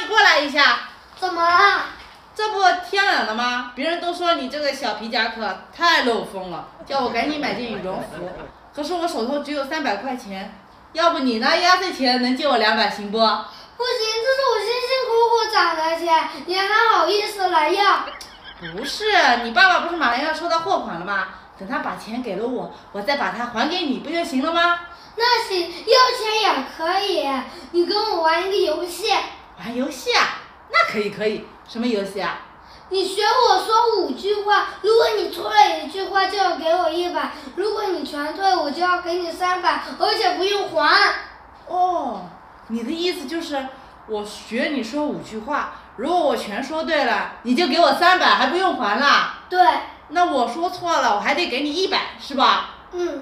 你过来一下。怎么了？这不天冷了吗？别人都说你这个小皮夹克太漏风了，叫我赶紧买件羽绒服。可是我手头只有三百块钱，要不你拿压岁钱能借我两百行不？不行，这是我辛辛苦苦攒的钱，你还好意思来要？不是，你爸爸不是马上要收到货款了吗？等他把钱给了我，我再把它还给你，不就行了吗？那行，要钱也可以。你跟我玩一个游戏。玩游戏啊？那可以可以。什么游戏啊？你学我说五句话，如果你错了一句话就要给我一百，如果你全对，我就要给你三百，而且不用还。哦，你的意思就是我学你说五句话，如果我全说对了，你就给我三百，还不用还啦？对。那我说错了，我还得给你一百，是吧？嗯。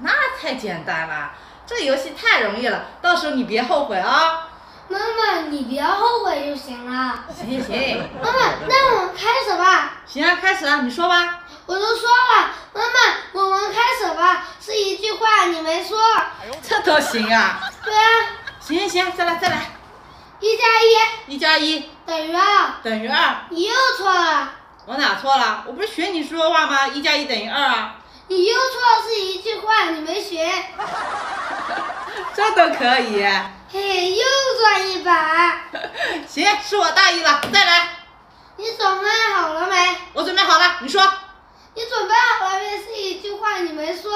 那太简单了，这个游戏太容易了，到时候你别后悔啊。妈妈，你别后悔就行了。行行行。妈妈，那我们开始吧。行啊，开始啊，你说吧。我都说了，妈妈，我们开始吧。是一句话，你没说。这都行啊。对啊。行行行，再来再来。一加一。一加一。等于二。等于二。你又错了。我哪错了？我不是学你说话吗？一加一等于二啊。你又错了，是一句话，你没学。这都可以。嘿，又赚一百。行，是我大意了，再来。你准备好了没？我准备好了，你说。你准备好了没？是一句话，你没说。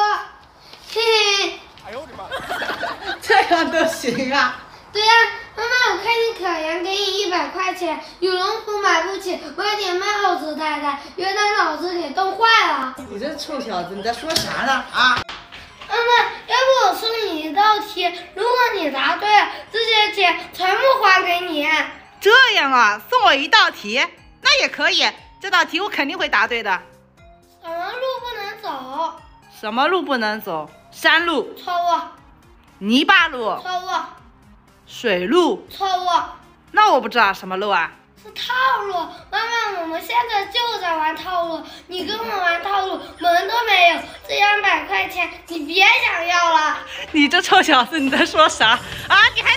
嘿嘿。哎呦我的妈！这样都行啊？对呀，妈妈，我看你可怜，给你一百块钱，羽绒服买不起，买点帽子戴戴，原来脑子给冻坏了。你这臭小子，你在说啥呢？啊？妈妈，要不我送你一道题，如果你答对了，这些钱全部还给你。这样啊，送我一道题，那也可以。这道题我肯定会答对的。什么路不能走？什么路不能走？山路。错误。泥巴路。错误。水路错误，那我不知道什么路啊？是套路，妈妈，我们现在就在玩套路，你跟我玩套路门都没有，这两百块钱你别想要了。你这臭小子，你在说啥啊？你还